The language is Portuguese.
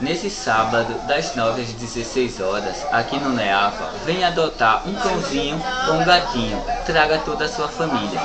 Nesse sábado, das 9 às 16 horas, aqui no Neava, venha adotar um cãozinho ou um gatinho. Traga toda a sua família.